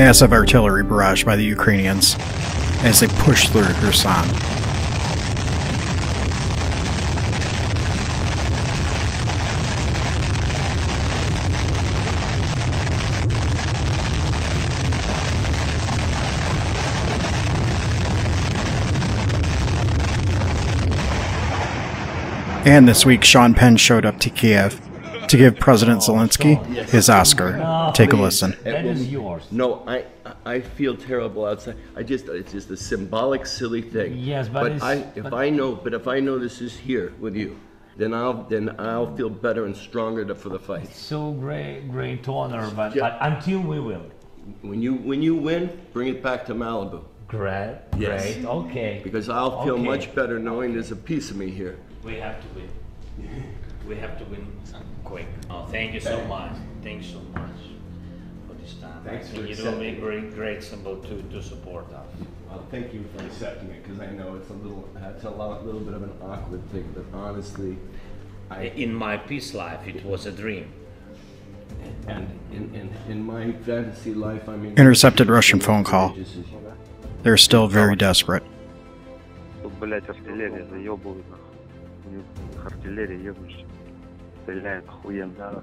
Massive artillery barrage by the Ukrainians as they push through Kherson. And this week, Sean Penn showed up to Kiev to give President Zelensky his Oscar. Take a listen. That is yours. No, I, I feel terrible outside. I just, it's just a symbolic, silly thing. Yes, but it's- I, if but- I know, but if I know this is here with you, then I'll, then I'll feel better and stronger to, for the fight. So great, great honor, but Yeah. but until we win. When you, when you win, bring it back to Malibu, Great, Yes. great, okay. because I'll feel Okay. much better knowing there's a piece of me here. We have to win We have to win quick. Oh, thank you so much. Thanks so much for this time. Thanks I think for you do make accepting. great, great symbol to, to support us. Well, thank you for accepting it, because I know it's a little, it's a lot, little bit of an awkward thing, but honestly, I, In my peace life, it was a dream. and in, in, in my fantasy life, I mean. Intercepted Russian phone call. They're still very desperate. Тут, блядь, артиллерия заебывает, нахуй. У них артиллерия ебнущая. Стреляет охуенно.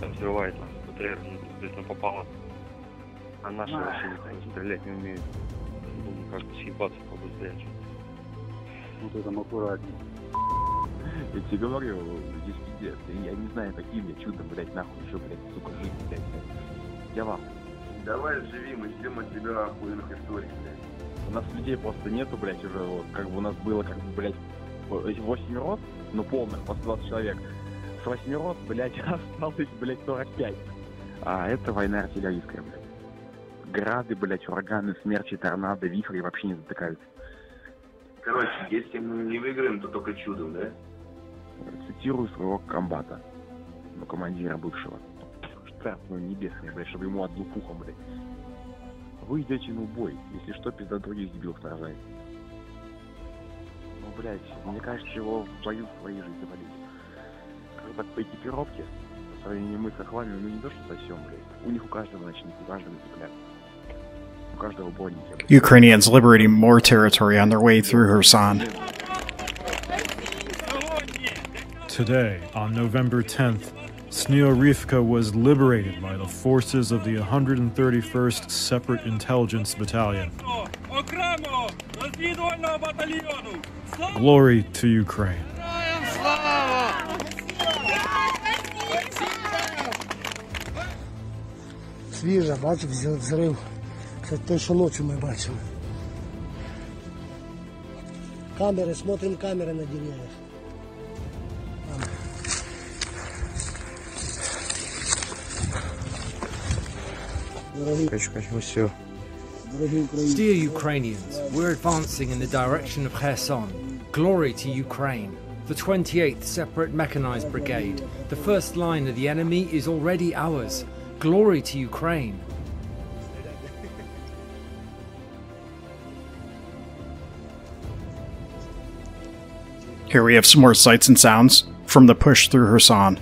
Там взрывает, нахуй, БТР, ну, здесь нам попало. А наши вообще не знаю, стрелять не умеют. Думаю, как съебаться побыстрее. Ну ты там аккуратней. Я тебе говорю, здесь пиздец. Я не знаю, какие мне чудо, блядь, нахуй еще, блядь, сука, жить, блядь. Я вам. Давай живи, мы ждем от тебя охуенных историй, блядь. У нас людей просто нету, блядь, уже вот, как бы у нас было, как бы, блядь, 8 рот, ну полных, по 120 человек. С 8 рот, блядь, осталось, блядь, 45. А это война артиллерийская, блядь. Грады, блядь, ураганы, смерчи, торнадо, вихри вообще не затыкаются. Короче, если мы не выиграем, то только чудом, да? Цитирую своего комбата, ну, командира бывшего. Штраф, ну, небесный, блядь, чтобы ему отдул пухом, блядь. Вы идете на убой, если что, пизда других дебилов сражает. Ну, блядь, мне кажется, его в бою своей жизни завалили. Как бы по экипировке, по сравнению мы с хохлами, ну не то что совсем, блядь. У них у каждого ночник, у каждого цыпляк. У каждого бронники, блядь. Ukrainians liberating more territory on their way through Kherson. Today, on November 10th, Snihurivka was liberated by the forces of the 131st Separate Intelligence Battalion. Glory to Ukraine. Свіжа, бачив взрив. Це те, що ночі ми бачили. Камери, смотрим камери на деревьях. Dear Ukrainians, we're advancing in the direction of Kherson. Glory to Ukraine. The 28th Separate Mechanized Brigade, the first line of the enemy, is already ours. Glory to Ukraine. Here we have some more sights and sounds from the push through Kherson.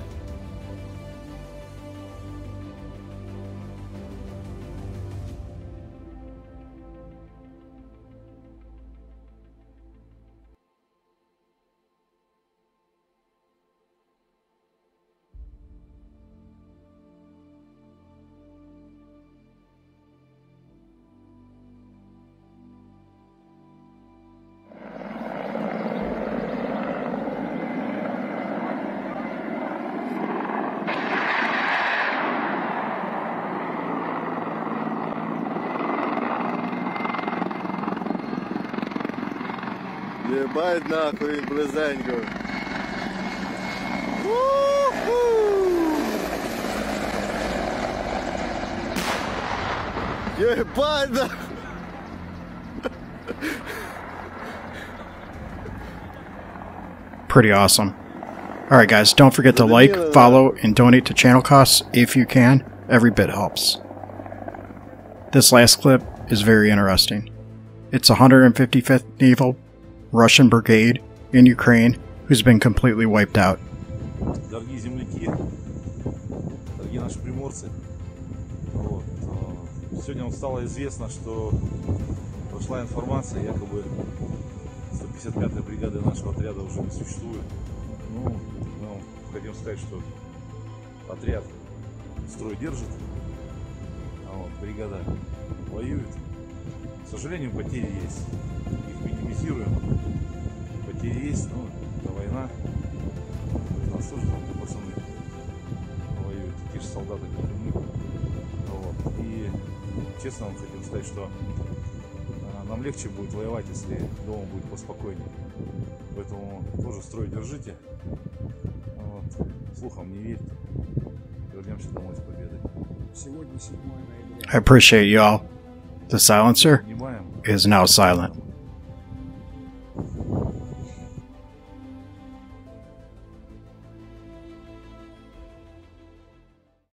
Ебать нахуй близенько. Ебать нахуй. Pretty awesome. Alright, guys, don't forget to like, follow, and donate to channel costs if you can. Every bit helps. This last clip is very interesting. It's 155th Naval Russian Brigade in Ukraine who's been completely wiped out. Дорогие земляки, дорогие наши приморцы, Вот. э, Сегодня стало известно, что пошла информация, якобы 155-й бригады нашего отряда уже не существует. Ну, мы хотим сказать, что отряд строй держит, а вот бригада воюет. К сожалению, потери есть. Их минимизируем. Потери есть, но это война. Нас тоже там пацаны воюют, такие же солдаты, как и мы. Вот. И честно вам хотим сказать, что а, нам легче будет воевать, если дома будет поспокойнее. Поэтому тоже строй держите. Вот. Слухам не верьте. Вернемся домой с победой. Сегодня 7 ноября. I appreciate y'all. The silencer is now silent.